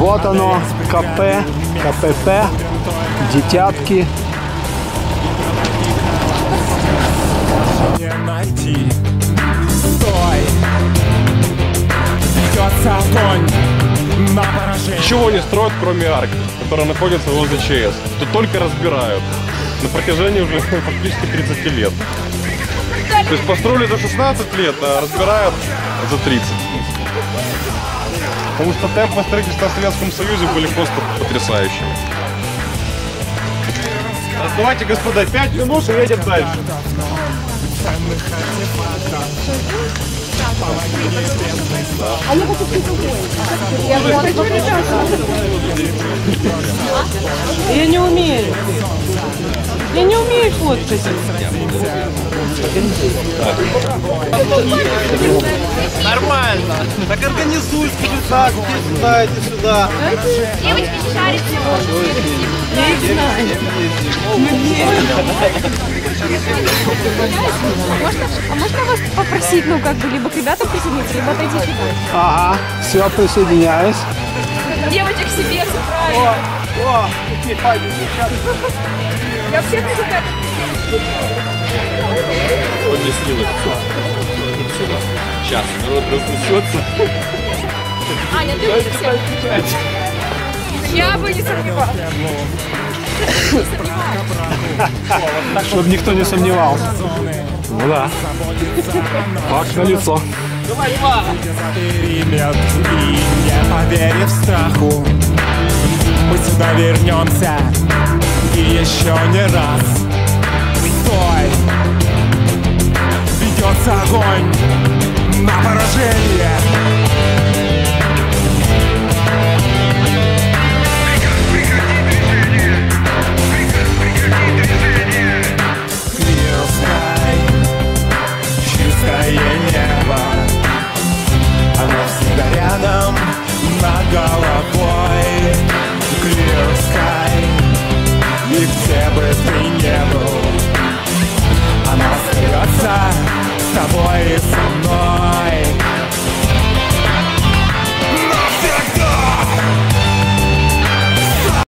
Вот оно, КП, КПП, детятки. Найти. Стой! Бьется огонь на поражение. Ничего не строят, кроме арк, которая находится возле ЧС. Тут только разбирают. На протяжении уже фактически 30 лет. То есть построили за 16 лет, а разбирают за 30. Потому что темпы строительства в Советском Союзе были просто потрясающими. Давайте, господа, 5 минут и едем дальше. Я не умею. Я не умею фоткать. Нормально. Так организуй, скажи так, иди сюда, иди сюда. Девочки шарят Я их знаю. Можно, а можно вас попросить, ну, как бы, либо к ребятам присоединиться, либо отойти сюда? Ага, все, присоединяюсь. Девочек себе, все правильно. Я всех ребят. Объяснил все. Сейчас народ разнесется. Аня, ты всех. Я бы не сомневалась. Чтобы никто не сомневался. Ну да. Факт на лицо. перемет И не поверив страху Мы сюда вернемся И еще не раз Стой Ведется огонь На поражение